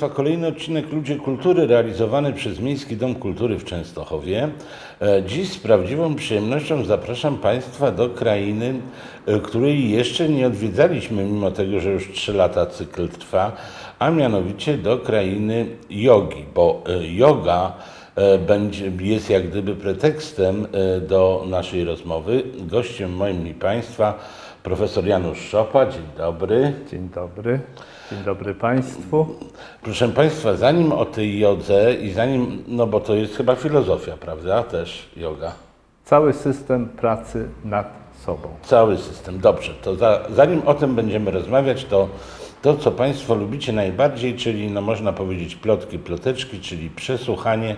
Państwa, kolejny odcinek Ludzie Kultury realizowany przez Miejski Dom Kultury w Częstochowie. E, Dziś z prawdziwą przyjemnością zapraszam Państwa do krainy, e, której jeszcze nie odwiedzaliśmy, mimo tego, że już 3 lata cykl trwa, a mianowicie do krainy jogi, bo e, yoga będzie, jest jak gdyby pretekstem do naszej rozmowy. Gościem moim i Państwa profesor Janusz Szopa. Dzień dobry. Dzień dobry. Dzień dobry Państwu. Proszę Państwa, zanim o tej jodze i zanim, no bo to jest chyba filozofia, prawda? Też yoga. Cały system pracy nad sobą. Cały system. Dobrze, to za, zanim o tym będziemy rozmawiać, to to, co Państwo lubicie najbardziej, czyli no można powiedzieć plotki, ploteczki, czyli przesłuchanie,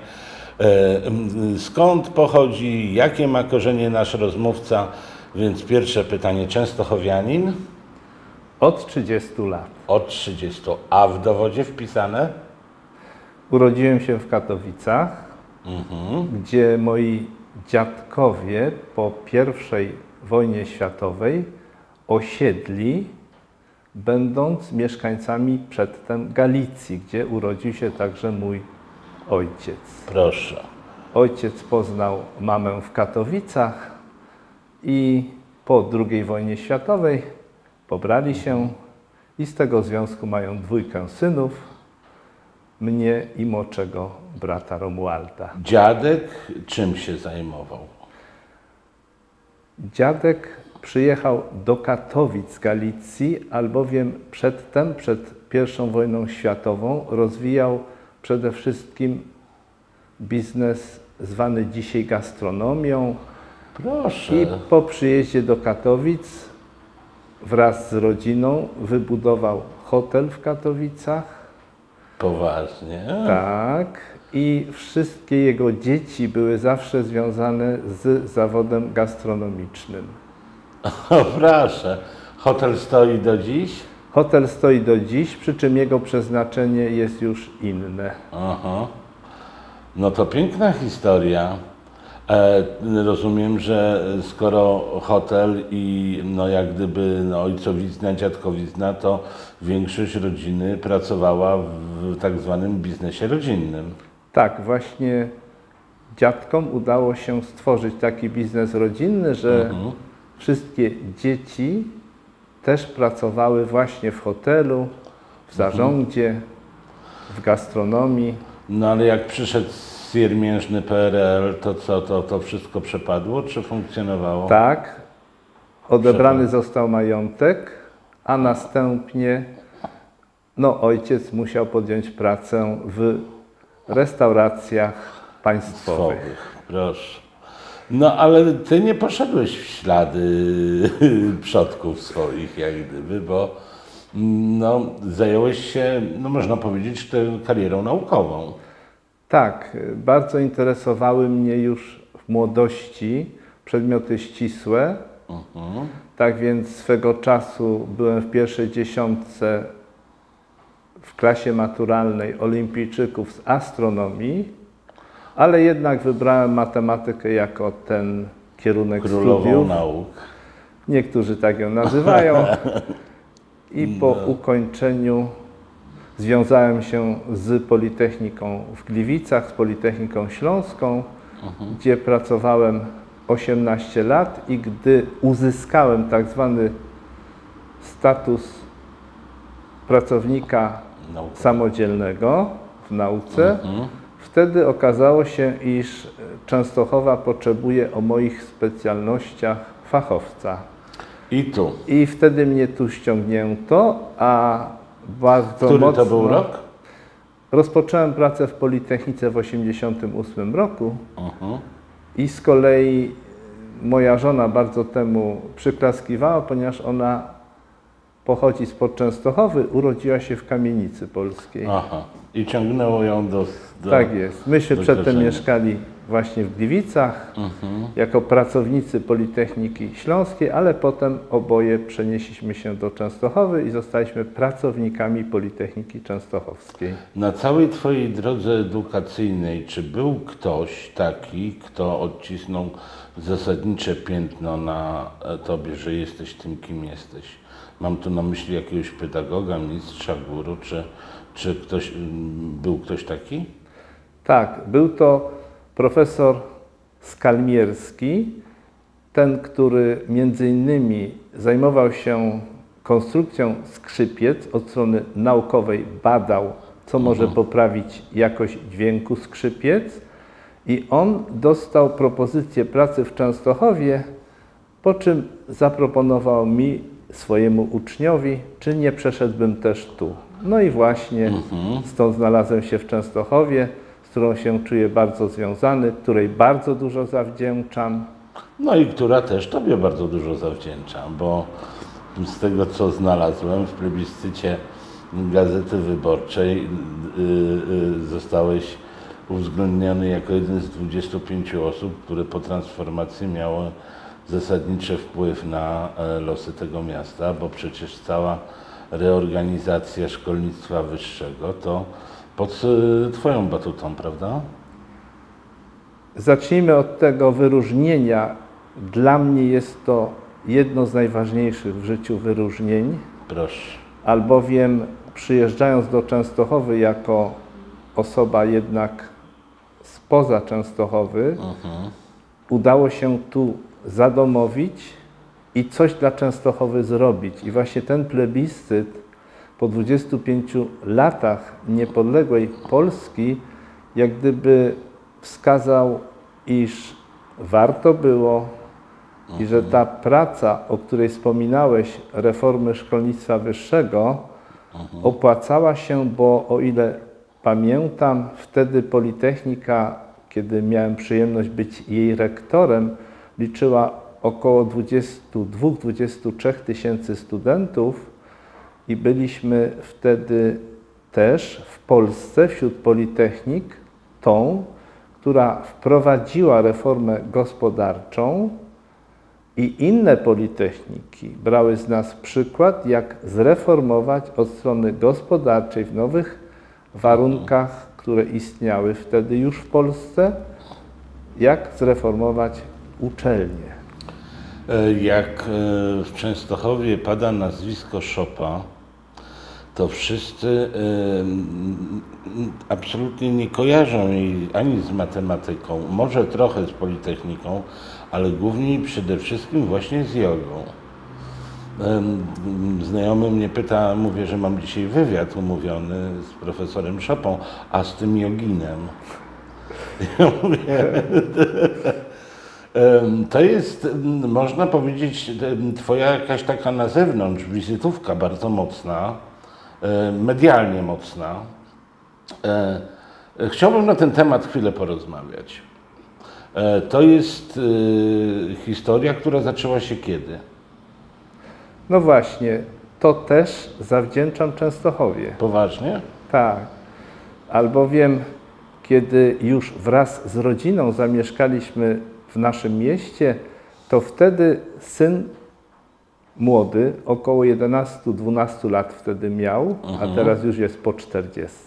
e, skąd pochodzi, jakie ma korzenie nasz rozmówca, więc pierwsze pytanie, Częstochowianin Od 30 lat. od 30, a w dowodzie wpisane? Urodziłem się w Katowicach, gdzie moi dziadkowie po I wojnie światowej osiedli, będąc mieszkańcami przedtem Galicji, gdzie urodził się także mój ojciec. Proszę. Ojciec poznał mamę w Katowicach i po II wojnie światowej pobrali się i z tego związku mają dwójkę synów, mnie i młodszego brata Romualda. Dziadek czym się zajmował? Dziadek przyjechał do Katowic Galicji, albowiem przedtem, przed I wojną światową, rozwijał przede wszystkim biznes zwany dzisiaj gastronomią, Proszę. I po przyjeździe do Katowic wraz z rodziną wybudował hotel w Katowicach. Poważnie. Tak. I wszystkie jego dzieci były zawsze związane z zawodem gastronomicznym. O, proszę. Hotel stoi do dziś? Hotel stoi do dziś, przy czym jego przeznaczenie jest już inne. Aha. No to piękna historia. E, rozumiem, że skoro hotel i no jak gdyby no, ojcowizna, dziadkowizna, to większość rodziny pracowała w tak zwanym biznesie rodzinnym. Tak, właśnie dziadkom udało się stworzyć taki biznes rodzinny, że wszystkie dzieci też pracowały właśnie w hotelu, w zarządzie, w gastronomii. No ale jak przyszedł siermiężny PRL, to co, to, to wszystko przepadło, czy funkcjonowało? Tak, odebrany został majątek, a następnie no, ojciec musiał podjąć pracę w restauracjach państwowych. Swoich, proszę. No ale ty nie poszedłeś w ślady przodków swoich, jak gdyby, bo no, zająłeś się, no można powiedzieć, karierą naukową. Tak, bardzo interesowały mnie już w młodości przedmioty ścisłe. Tak więc swego czasu byłem w pierwszej dziesiątce w klasie maturalnej olimpijczyków z astronomii, ale jednak wybrałem matematykę jako ten kierunek Królową studiów. nauk. Niektórzy tak ją nazywają. I po ukończeniu związałem się z Politechniką w Gliwicach, z Politechniką Śląską, gdzie pracowałem 18 lat i gdy uzyskałem tak zwany status pracownika Nauk. samodzielnego w nauce, wtedy okazało się, iż Częstochowa potrzebuje o moich specjalnościach fachowca. I tu. I wtedy mnie tu ściągnięto, a bardzo Który mocno... to był rok? Rozpocząłem pracę w Politechnice w 1988 roku Mhm. i z kolei moja żona bardzo temu przyklaskiwała, ponieważ ona pochodzi z Częstochowy, urodziła się w Kamienicy Polskiej. Aha. I ciągnęło ją do. do Tak jest. Myśmy przedtem korzeni. mieszkali właśnie w Gliwicach Mhm. jako pracownicy Politechniki Śląskiej, ale potem oboje przenieśliśmy się do Częstochowy i zostaliśmy pracownikami Politechniki Częstochowskiej. Na całej Twojej drodze edukacyjnej, czy był ktoś taki, kto odcisnął zasadnicze piętno na e, Tobie, że jesteś tym, kim jesteś? Mam tu na myśli jakiegoś pedagoga, mistrza, guru, czy, Czy ktoś, mm, był ktoś taki? Tak, był to profesor Skalmierski, ten, który między innymi zajmował się konstrukcją skrzypiec od strony naukowej, badał, co może poprawić jakość dźwięku skrzypiec i on dostał propozycję pracy w Częstochowie, po czym zaproponował mi, swojemu uczniowi, czy nie przeszedłbym też tu. No i właśnie stąd znalazłem się w Częstochowie, z którą się czuję bardzo związany, której bardzo dużo zawdzięczam. No i która też Tobie bardzo dużo zawdzięcza, bo z tego co znalazłem w plebiscycie Gazety Wyborczej y, y, zostałeś uwzględniony jako jeden z 25 osób, które po transformacji miały zasadniczy wpływ na e, losy tego miasta, bo przecież cała reorganizacja szkolnictwa wyższego to pod y, Twoją batutą, prawda? Zacznijmy od tego wyróżnienia. Dla mnie jest to jedno z najważniejszych w życiu wyróżnień, Proszę. albowiem przyjeżdżając do Częstochowy jako osoba jednak spoza Częstochowy, udało się tu zadomowić i coś dla Częstochowy zrobić. I właśnie ten plebiscyt po 25 latach niepodległej Polski jak gdyby wskazał, iż warto było i że ta praca, o której wspominałeś, reformy szkolnictwa wyższego, opłacała się, bo o ile pamiętam, wtedy Politechnika, kiedy miałem przyjemność być jej rektorem, liczyła około 22-23 tysięcy studentów i byliśmy wtedy też w Polsce wśród politechnik tą, która wprowadziła reformę gospodarczą i inne politechniki brały z nas przykład, jak zreformować od strony gospodarczej w nowych warunkach, które istniały wtedy już w Polsce, jak zreformować uczelnie. E, Jak e, w Częstochowie pada nazwisko Szopa, to wszyscy e, absolutnie nie kojarzą jej ani z matematyką, może trochę z politechniką, ale głównie i przede wszystkim właśnie z jogą. Znajomy mnie pyta, mówię, że mam dzisiaj wywiad umówiony z profesorem Szopą, a z tym joginem. Ja mówię, To jest, można powiedzieć, Twoja jakaś taka na zewnątrz wizytówka bardzo mocna, medialnie mocna. E, Chciałbym na ten temat chwilę porozmawiać. E, To jest e, historia, która zaczęła się kiedy? No właśnie, to też zawdzięczam Częstochowie. Poważnie? Tak, albowiem kiedy już wraz z rodziną zamieszkaliśmy w naszym mieście, to wtedy syn młody, około 11-12 lat wtedy miał, a teraz już jest po 40,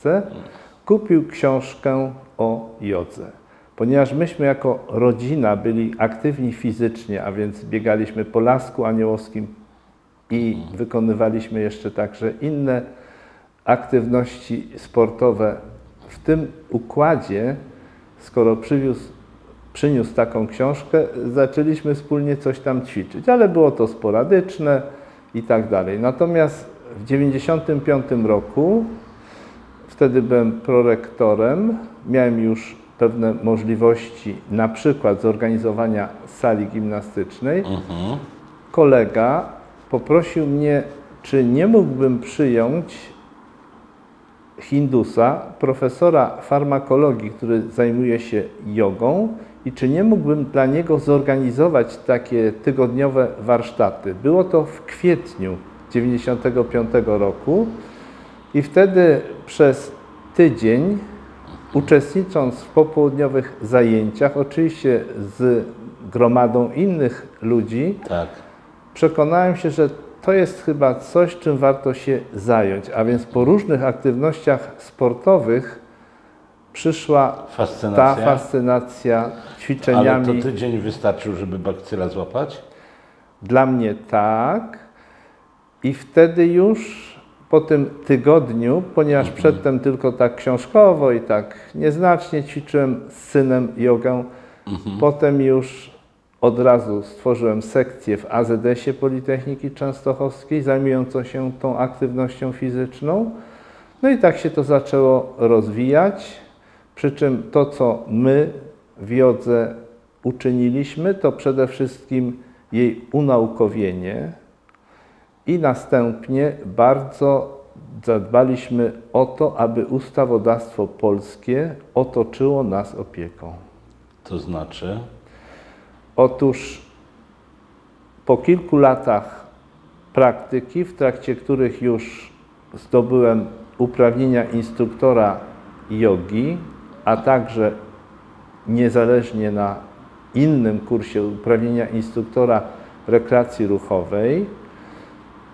kupił książkę o jodze. Ponieważ myśmy jako rodzina byli aktywni fizycznie, a więc biegaliśmy po lasku aniołowskim i wykonywaliśmy jeszcze także inne aktywności sportowe. W tym układzie, skoro przywiózł, przyniósł taką książkę, zaczęliśmy wspólnie coś tam ćwiczyć, ale było to sporadyczne i tak dalej. Natomiast w 1995 roku, wtedy byłem prorektorem, miałem już pewne możliwości, na przykład zorganizowania sali gimnastycznej. Kolega poprosił mnie, czy nie mógłbym przyjąć Hindusa, profesora farmakologii, który zajmuje się jogą i czy nie mógłbym dla niego zorganizować takie tygodniowe warsztaty. Było to w kwietniu 1995 roku i wtedy przez tydzień uczestnicząc w popołudniowych zajęciach, oczywiście z gromadą innych ludzi, Tak. przekonałem się, że to jest chyba coś, czym warto się zająć. A więc po różnych aktywnościach sportowych przyszła ta Fascynacja. fascynacja Ale ćwiczeniami. to tydzień wystarczył, żeby bakcyla złapać? Dla mnie tak. I wtedy już po tym tygodniu, ponieważ przedtem tylko tak książkowo i tak nieznacznie ćwiczyłem z synem jogę, potem już od razu stworzyłem sekcję w AZS-ie Politechniki Częstochowskiej zajmującą się tą aktywnością fizyczną. No i tak się to zaczęło rozwijać, przy czym to, co my w jodze uczyniliśmy, to przede wszystkim jej unaukowienie i następnie bardzo zadbaliśmy o to, aby ustawodawstwo polskie otoczyło nas opieką. To znaczy, Otóż po kilku latach praktyki, w trakcie których już zdobyłem uprawnienia instruktora jogi, a także niezależnie na innym kursie uprawnienia instruktora rekreacji ruchowej,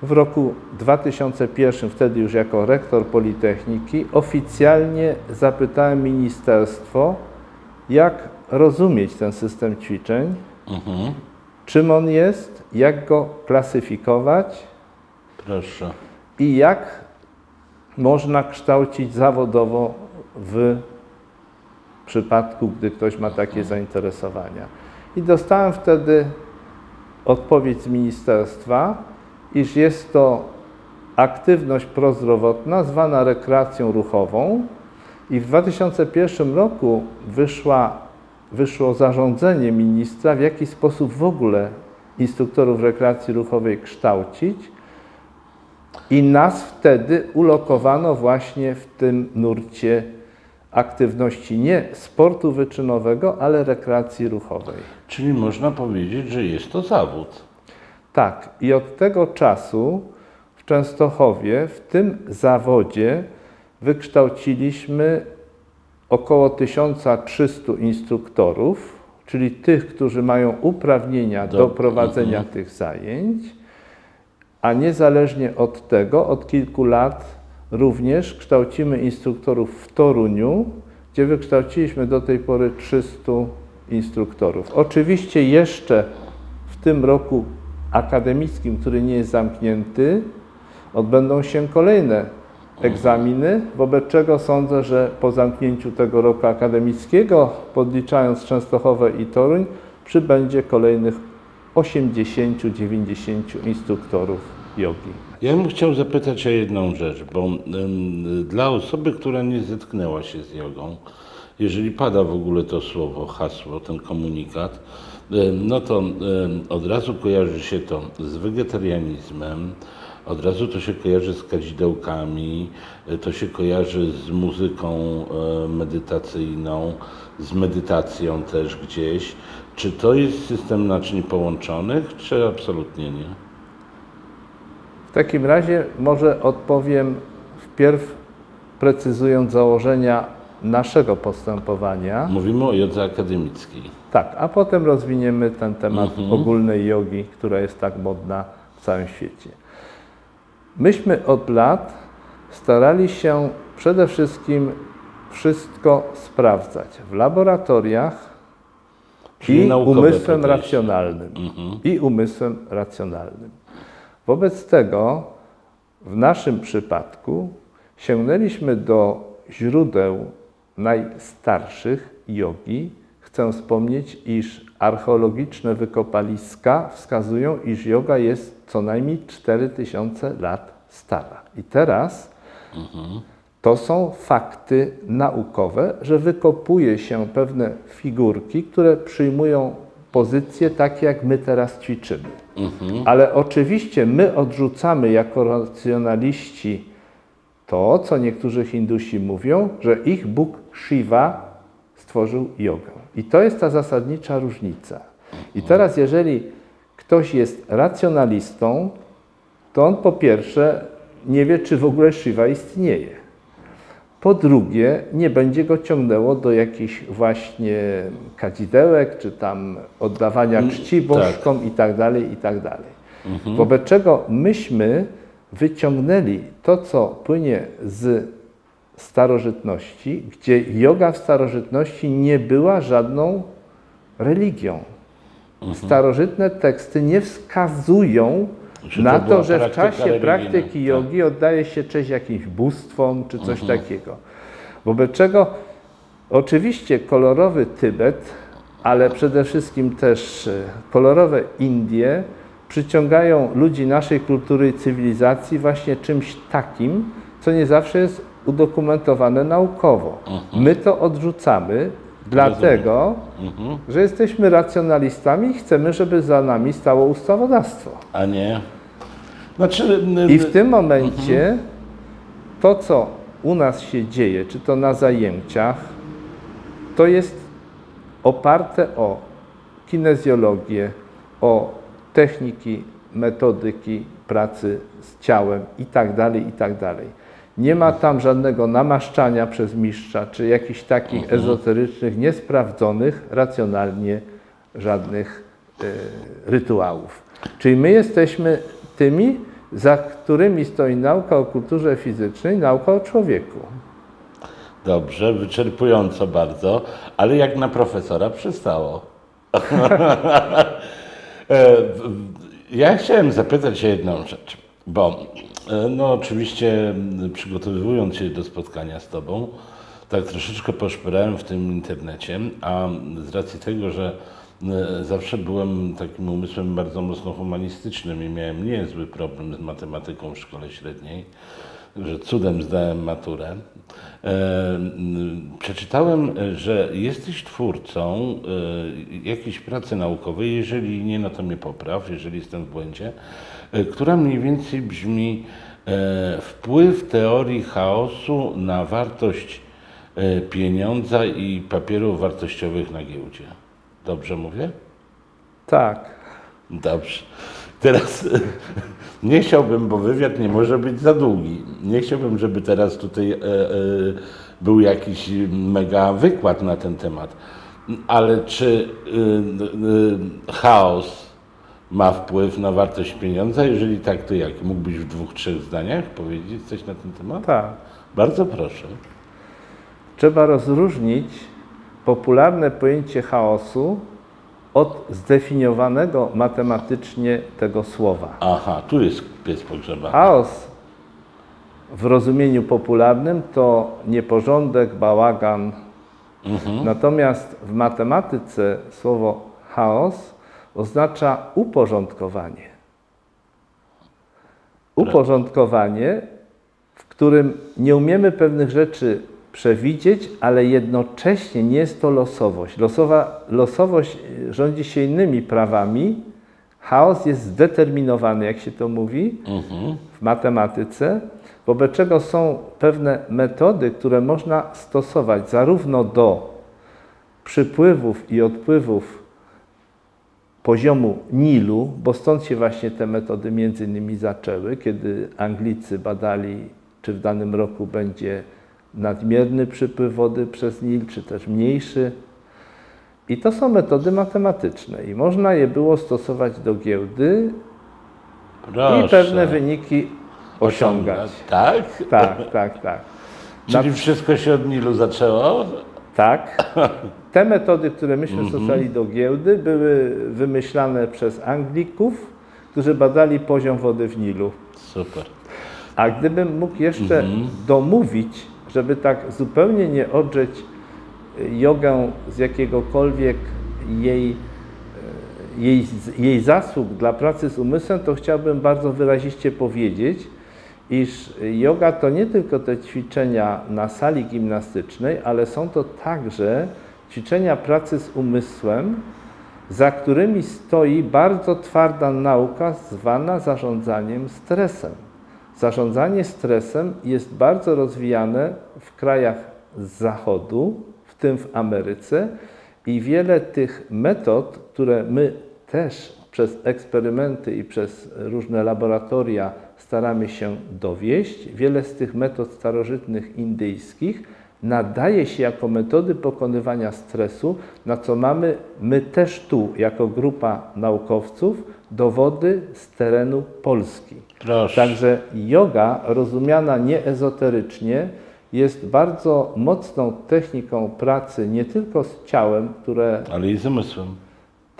w roku 2001, wtedy już jako rektor Politechniki, oficjalnie zapytałem ministerstwo, jak rozumieć ten system ćwiczeń, mhm, czym on jest, jak go klasyfikować proszę. i jak można kształcić zawodowo w przypadku, gdy ktoś ma takie zainteresowania. I dostałem wtedy odpowiedź z ministerstwa, iż jest to aktywność prozdrowotna zwana rekreacją ruchową i w 2001 roku wyszła, wyszło zarządzenie ministra, w jaki sposób w ogóle instruktorów rekreacji ruchowej kształcić. I nas wtedy ulokowano właśnie w tym nurcie aktywności nie sportu wyczynowego, ale rekreacji ruchowej. Czyli można powiedzieć, że jest to zawód. Tak, i od tego czasu w Częstochowie w tym zawodzie wykształciliśmy około 1300 instruktorów, czyli tych, którzy mają uprawnienia do, Do- prowadzenia tych zajęć, a niezależnie od tego, od kilku lat również kształcimy instruktorów w Toruniu, gdzie wykształciliśmy do tej pory 300 instruktorów. Oczywiście jeszcze w tym roku akademickim, który nie jest zamknięty, odbędą się kolejne egzaminy, wobec czego sądzę, że po zamknięciu tego roku akademickiego, podliczając Częstochowę i Toruń, przybędzie kolejnych 80-90 instruktorów jogi. Ja bym chciał zapytać o jedną rzecz, bo dla osoby, która nie zetknęła się z jogą, jeżeli pada w ogóle to słowo, hasło, ten komunikat, no to od razu kojarzy się to z wegetarianizmem, od razu to się kojarzy z kadzidełkami, y, to się kojarzy z muzyką y, medytacyjną, z medytacją też gdzieś. Czy to jest system naczyń połączonych, czy absolutnie nie? W takim razie może odpowiem wpierw precyzując założenia naszego postępowania. Mówimy o jodze akademickiej. Tak, a potem rozwiniemy ten temat ogólnej jogi, która jest tak modna w całym świecie. Myśmy od lat starali się przede wszystkim wszystko sprawdzać w laboratoriach Czyli i umysłem racjonalnym. I umysłem racjonalnym. Wobec tego w naszym przypadku sięgnęliśmy do źródeł najstarszych jogi. Chcę wspomnieć, iż archeologiczne wykopaliska wskazują, iż joga jest co najmniej 4000 lat stara. I teraz to są fakty naukowe, że wykopuje się pewne figurki, które przyjmują pozycje takie, jak my teraz ćwiczymy. Ale oczywiście my odrzucamy jako racjonaliści to, co niektórzy Hindusi mówią, że ich Bóg Shiva stworzył jogę. I to jest ta zasadnicza różnica. I teraz, jeżeli ktoś jest racjonalistą, to on po pierwsze nie wie, czy w ogóle Shiva istnieje. Po drugie, nie będzie go ciągnęło do jakichś właśnie kadzidełek, czy tam oddawania czci bożkom i tak dalej, i tak dalej. Wobec czego myśmy wyciągnęli to, co płynie z starożytności, gdzie yoga w starożytności nie była żadną religią. Starożytne teksty nie wskazują Czy na to to, że w czasie religijna? praktyki Tak. jogi oddaje się cześć jakimś bóstwom czy coś Mhm. takiego. Wobec czego oczywiście kolorowy Tybet, ale przede wszystkim też e, kolorowe Indie przyciągają ludzi naszej kultury i cywilizacji właśnie czymś takim, co nie zawsze jest udokumentowane naukowo. Mhm. My to odrzucamy, dlatego, Mhm. że jesteśmy racjonalistami i chcemy, żeby za nami stało ustawodawstwo. A nie? Znaczy, I w tym momencie to, co u nas się dzieje, czy to na zajęciach, to jest oparte o kinezjologię, o techniki, metodyki pracy z ciałem i tak dalej, i tak dalej. Nie ma tam żadnego namaszczania przez mistrza, czy jakichś takich ezoterycznych, niesprawdzonych racjonalnie żadnych e, rytuałów. Czyli my jesteśmy tymi, za którymi stoi nauka o kulturze fizycznej, nauka o człowieku. Dobrze, wyczerpująco bardzo, ale jak na profesora przystało. E, ja chciałem zapytać się jedną rzecz, bo no oczywiście m, przygotowując się do spotkania z Tobą, tak troszeczkę poszperałem w tym internecie, a z racji tego, że e, zawsze byłem takim umysłem bardzo mocno humanistycznym i miałem niezły problem z matematyką w szkole średniej, że cudem zdałem maturę. E, m, Przeczytałem, e, że jesteś twórcą e, jakiejś pracy naukowej, jeżeli nie, no to mnie popraw, jeżeli jestem w błędzie, e, która mniej więcej brzmi e, wpływ teorii chaosu na wartość e, pieniądza i papierów wartościowych na giełdzie. Dobrze mówię? Tak. Dobrze. Teraz nie chciałbym, bo wywiad nie może być za długi. Nie chciałbym, żeby teraz tutaj e, e, był jakiś mega wykład na ten temat. Ale czy e, e, chaos ma wpływ na wartość pieniądza? Jeżeli tak, to jak? Mógłbyś w dwóch, trzech zdaniach powiedzieć coś na ten temat? Tak. Bardzo proszę. Trzeba rozróżnić popularne pojęcie chaosu od zdefiniowanego matematycznie tego słowa. Aha, tu jest pies pogrzebany. Chaos w rozumieniu popularnym to nieporządek, bałagan. Natomiast w matematyce słowo chaos oznacza uporządkowanie. Uporządkowanie, w którym nie umiemy pewnych rzeczy przewidzieć, ale jednocześnie nie jest to losowość. Losowa, losowość y, rządzi się innymi prawami. Chaos jest zdeterminowany, jak się to mówi Mhm. w matematyce, wobec czego są pewne metody, które można stosować zarówno do przypływów i odpływów poziomu Nilu, bo stąd się właśnie te metody między innymi zaczęły, kiedy Anglicy badali, czy w danym roku będzie nadmierny przypływ wody przez Nil, czy też mniejszy. I to są metody matematyczne i można je było stosować do giełdy Proszę. i pewne wyniki osiągać. Tak? Tak, tak, tak. Czyli wszystko się od Nilu zaczęło? Tak. Te metody, które myśmy stosowali do giełdy, były wymyślane przez Anglików, którzy badali poziom wody w Nilu. Super. A gdybym mógł jeszcze domówić, żeby tak zupełnie nie odrzeć y, jogę z jakiegokolwiek jej, y, jej, jej zasług dla pracy z umysłem, to chciałbym bardzo wyraziście powiedzieć, iż yoga to nie tylko te ćwiczenia na sali gimnastycznej, ale są to także ćwiczenia pracy z umysłem, za którymi stoi bardzo twarda nauka zwana zarządzaniem stresem. Zarządzanie stresem jest bardzo rozwijane w krajach z zachodu, w tym w Ameryce i wiele tych metod, które my też przez eksperymenty i przez różne laboratoria staramy się dowieść, wiele z tych metod starożytnych indyjskich nadaje się jako metody pokonywania stresu, na co mamy my też tu, jako grupa naukowców, dowody z terenu Polski. Proszę. Także yoga, rozumiana nieezoterycznie, jest bardzo mocną techniką pracy nie tylko z ciałem, które Ale i z umysłem.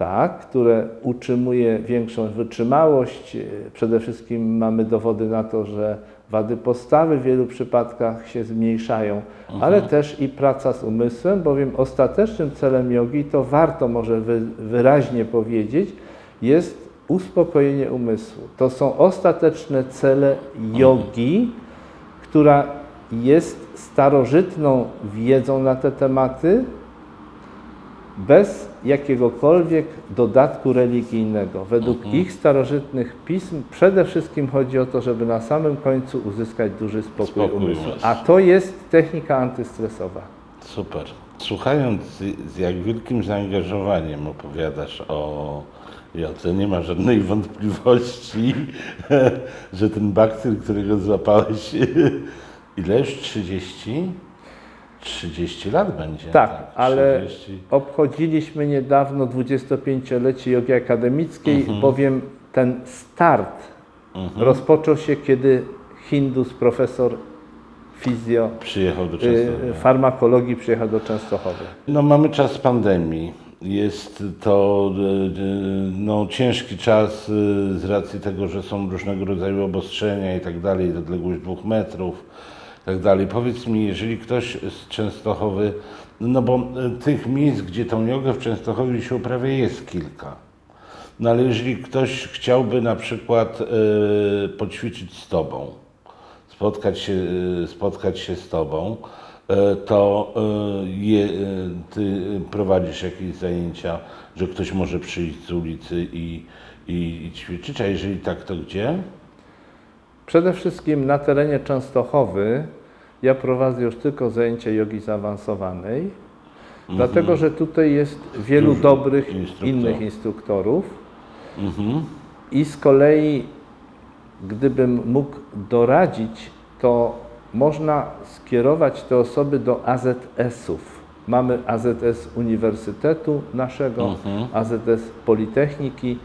Tak, które utrzymuje większą wytrzymałość. E, Przede wszystkim mamy dowody na to, że wady postawy w wielu przypadkach się zmniejszają, ale też i praca z umysłem, bowiem ostatecznym celem jogi, to warto może wy, wyraźnie powiedzieć, jest uspokojenie umysłu. To są ostateczne cele jogi, która jest starożytną wiedzą na te tematy, bez jakiegokolwiek dodatku religijnego. Według ich starożytnych pism przede wszystkim chodzi o to, żeby na samym końcu uzyskać duży spokój, Spokój umysłu. A to jest technika antystresowa. Super. Słuchając z- z jak wielkim zaangażowaniem opowiadasz o jodze, nie ma żadnej wątpliwości, że ten bakcyl, którego złapałeś, ile już? 30? 30 lat będzie. Tak, ale 30. obchodziliśmy niedawno 25-lecie jogi akademickiej, bowiem ten start rozpoczął się, kiedy Hindus, profesor fizjo, Przyjechał do y, Częstochowy. farmakologii przyjechał do Częstochowy. No mamy czas pandemii. Jest to e, e, no, ciężki czas z racji tego, że są różnego rodzaju obostrzenia i tak dalej, odległość dwóch metrów tak dalej. Powiedz mi, jeżeli ktoś z Częstochowy, no bo e, tych miejsc, gdzie tą jogę w Częstochowie się uprawia jest kilka. No ale jeżeli ktoś chciałby na przykład e, poćwiczyć z Tobą, spotkać się, e, spotkać się z Tobą, to je, Ty prowadzisz jakieś zajęcia, że ktoś może przyjść z ulicy i, i, i ćwiczyć, a jeżeli tak, to gdzie? Przede wszystkim na terenie Częstochowy ja prowadzę już tylko zajęcia jogi zaawansowanej, dlatego że tutaj jest wielu Dużo dobrych instruktorów. innych instruktorów Mhm. i z kolei gdybym mógł doradzić, to można skierować te osoby do AZS-ów. Mamy AZS Uniwersytetu naszego, Mhm. AZS Politechniki.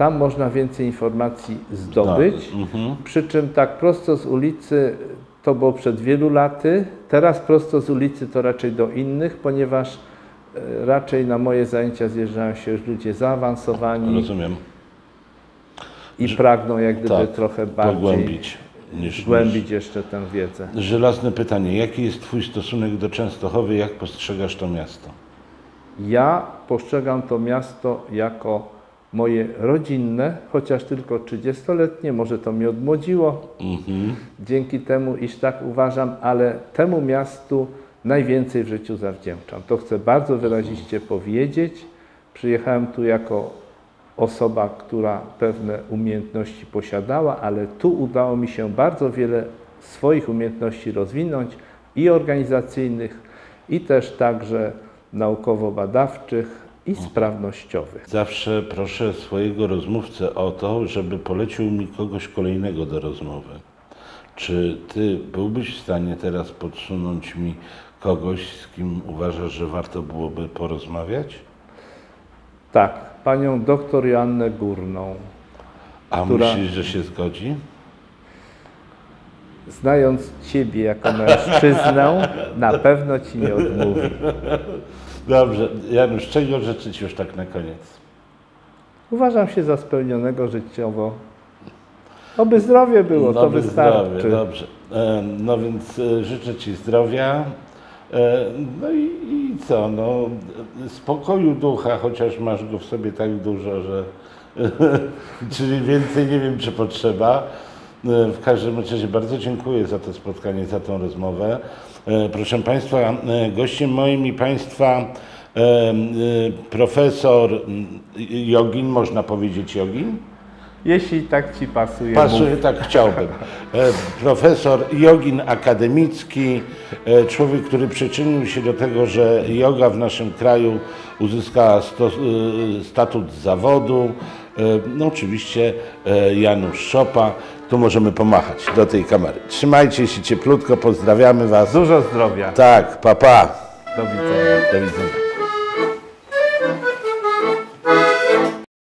Tam można więcej informacji zdobyć. Mhm. Przy czym tak prosto z ulicy to było przed wielu laty, teraz prosto z ulicy to raczej do innych, ponieważ e, raczej na moje zajęcia zjeżdżają się już ludzie zaawansowani Rozumiem. i pragną jak gdyby Tak, trochę bardziej Pogłębić. Niż, zgłębić jeszcze tę wiedzę. niż. Żelazne pytanie. Jaki jest Twój stosunek do Częstochowy? Jak postrzegasz to miasto? Ja postrzegam to miasto jako moje rodzinne, chociaż tylko 30-letnie, może to mnie odmłodziło, Mhm. dzięki temu, iż tak uważam, ale temu miastu najwięcej w życiu zawdzięczam. To chcę bardzo wyraziście powiedzieć. Przyjechałem tu jako osoba, która pewne umiejętności posiadała, ale tu udało mi się bardzo wiele swoich umiejętności rozwinąć i organizacyjnych, i też także naukowo-badawczych i sprawnościowych. Zawsze proszę swojego rozmówcę o to, żeby polecił mi kogoś kolejnego do rozmowy. Czy ty byłbyś w stanie teraz podsunąć mi kogoś, z kim uważasz, że warto byłoby porozmawiać? Tak, panią doktor Joannę Górną. A Która- myślisz, że się zgodzi? Znając Ciebie jako mężczyznę, na pewno Ci nie odmówi. Dobrze, Janusz, czego życzyć już tak na koniec? Uważam się za spełnionego życiowo. Oby zdrowie było, to Dobre wystarczy. Zdrowie, dobrze. No więc e, życzę Ci zdrowia. E, No i, i co, no spokoju ducha, chociaż masz go w sobie tak dużo, że czyli więcej nie wiem, czy potrzeba. E, W każdym razie bardzo dziękuję za to spotkanie, za tą rozmowę. E, Proszę Państwa, e, gościem moim i Państwa profesor m, Jogin, można powiedzieć Jogin? Jeśli tak Ci pasuje, Pasuje, mów. tak chciałbym. Profesor jogin akademicki, człowiek, który przyczynił się do tego, że yoga w naszym kraju uzyskała statut zawodu. No oczywiście Janusz Szopa. Tu możemy pomachać do tej kamery. Trzymajcie się cieplutko, pozdrawiamy Was. Dużo zdrowia. Tak, papa. Pa. Do widzenia. Do widzenia.